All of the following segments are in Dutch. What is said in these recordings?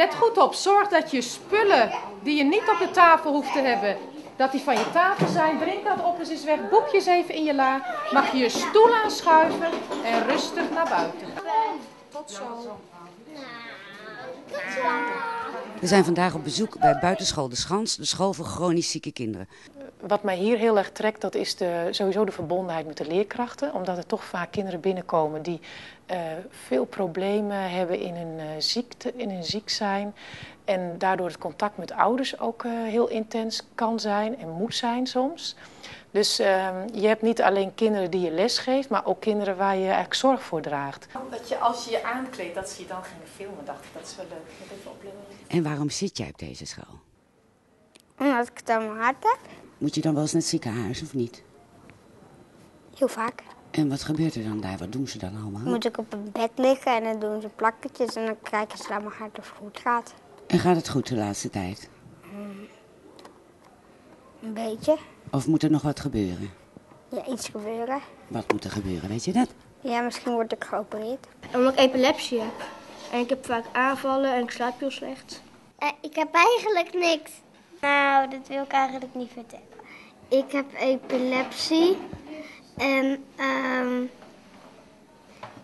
Let goed op, zorg dat je spullen die je niet op de tafel hoeft te hebben, dat die van je tafel zijn. Drink dat op eens eens weg, boekjes even in je la. Mag je je stoel aanschuiven en rustig naar buiten. Tot zo. We zijn vandaag op bezoek bij Buitenschool De Schans, de school voor chronisch zieke kinderen. Wat mij hier heel erg trekt, dat is de, sowieso de verbondenheid met de leerkrachten. Omdat er toch vaak kinderen binnenkomen die uh, veel problemen hebben in hun, uh, ziekte, in hun ziek zijn. En daardoor het contact met ouders ook uh, heel intens kan zijn en moet zijn soms. Dus je hebt niet alleen kinderen die je les geeft, maar ook kinderen waar je eigenlijk zorg voor draagt. Dat je als je je aankleedt, dat zie je dan geen filmen, dacht ik. Dat is wel leuk. Even opletten. En waarom zit jij op deze school? Omdat ik het aan mijn hart heb. Moet je dan wel eens naar het ziekenhuis of niet? Heel vaak. En wat gebeurt er dan daar? Wat doen ze dan allemaal? Moet ik op een bed liggen en dan doen ze plakketjes en dan kijken ze naar mijn hart of het goed gaat. En gaat het goed de laatste tijd? Een beetje. Of moet er nog wat gebeuren? Ja, iets gebeuren. Wat moet er gebeuren, weet je dat? Ja, misschien word ik geopereerd. Omdat ik epilepsie heb. En ik heb vaak aanvallen en ik slaap heel slecht. Eh, ik heb eigenlijk niks. Nou, dat wil ik eigenlijk niet vertellen. Ik heb epilepsie en ehm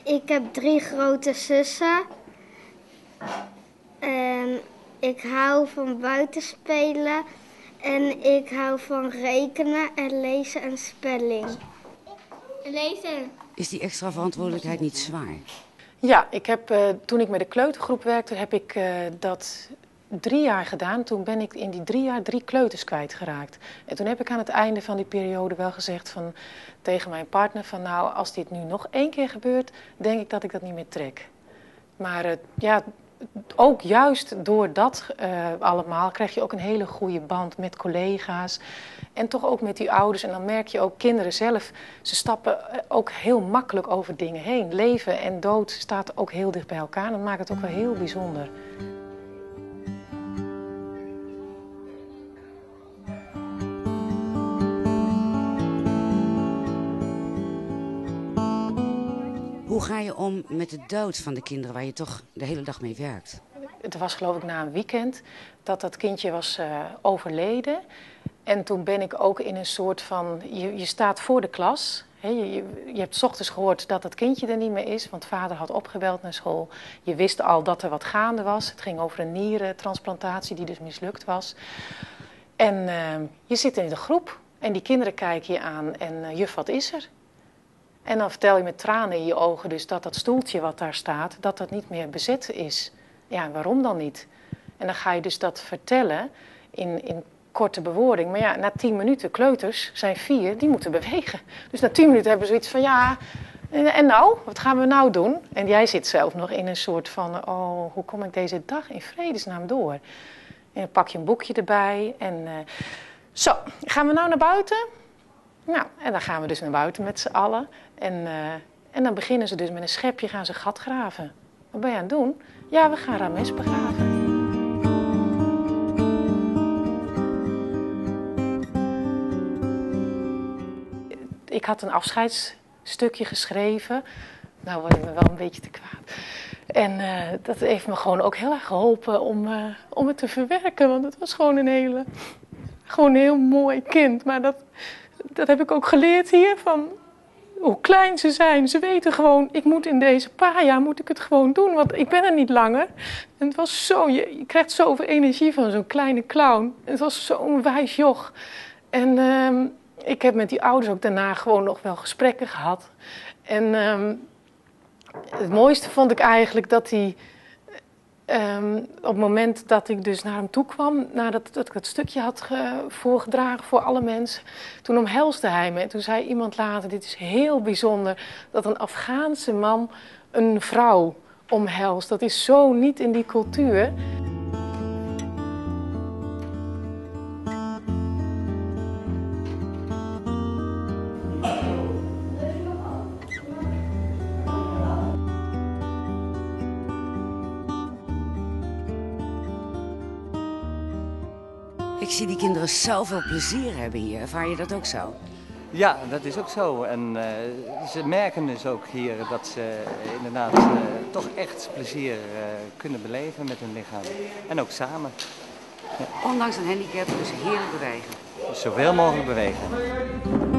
ik heb drie grote zussen. En ik hou van buitenspelen en ik hou van rekenen en lezen en spelling. Lezen. Is die extra verantwoordelijkheid niet zwaar? Ja, ik heb, uh, toen ik met de kleutergroep werkte, heb ik uh, dat drie jaar gedaan. Toen ben ik in die drie jaar drie kleuters kwijtgeraakt. En toen heb ik aan het einde van die periode wel gezegd van, tegen mijn partner van nou, als dit nu nog één keer gebeurt, denk ik dat ik dat niet meer trek. Maar uh, ja, ook juist door dat uh, allemaal krijg je ook een hele goede band met collega's. En toch ook met die ouders. En dan merk je ook kinderen zelf, ze stappen ook heel makkelijk over dingen heen. Leven en dood staat ook heel dicht bij elkaar. Dat maakt het ook wel heel bijzonder. Hoe ga je om met de dood van de kinderen waar je toch de hele dag mee werkt? Het was geloof ik na een weekend dat dat kindje was uh, overleden. En toen ben ik ook in een soort van, je, je staat voor de klas. Je, je, hebt ochtends gehoord dat het kindje er niet meer is, want vader had opgebeld naar school. Je wist al dat er wat gaande was. Het ging over een nierentransplantatie die dus mislukt was. En uh, je zit in de groep en die kinderen kijken je aan en uh, juf, wat is er? En dan vertel je met tranen in je ogen dus dat dat stoeltje wat daar staat, dat dat niet meer bezet is. Ja, waarom dan niet? En dan ga je dus dat vertellen in, in korte bewoording. Maar ja, na tien minuten, kleuters zijn vier, die moeten bewegen. Dus na tien minuten hebben ze zoiets van, ja, en nou, wat gaan we nou doen? En jij zit zelf nog in een soort van, oh, hoe kom ik deze dag in vredesnaam door? En dan pak je een boekje erbij en uh, zo, gaan we nou naar buiten? Nou, en dan gaan we dus naar buiten met z'n allen. En, uh, en dan beginnen ze dus met een schepje, gaan ze gat graven. Wat ben je aan het doen? Ja, we gaan Rames begraven. Ik had een afscheidsstukje geschreven. Nou word ik me wel een beetje te kwaad. En uh, dat heeft me gewoon ook heel erg geholpen om, uh, om het te verwerken. Want het was gewoon een hele, gewoon een heel mooi kind. Maar dat, dat heb ik ook geleerd hier van hoe klein ze zijn. Ze weten gewoon, ik moet in deze paar jaar moet ik het gewoon doen, want ik ben er niet langer. En het was zo, je, krijgt zoveel energie van zo'n kleine clown. Het was zo'n wijs joch. En um, ik heb met die ouders ook daarna gewoon nog wel gesprekken gehad. En um, het mooiste vond ik eigenlijk dat hij... Um, op het moment dat ik dus naar hem toe kwam, nadat dat ik dat stukje had ge, voorgedragen voor alle mensen, toen omhelsde hij me. En toen zei iemand later, dit is heel bijzonder, dat een Afghaanse man een vrouw omhelst. Dat is zo niet in die cultuur. Ik zie die kinderen zoveel plezier hebben hier. Ervaar je dat ook zo? Ja, dat is ook zo. En eh, ze merken dus ook hier dat ze inderdaad eh, toch echt plezier eh, kunnen beleven met hun lichaam. En ook samen. Ondanks een handicap dus heerlijk bewegen. Zoveel mogelijk bewegen.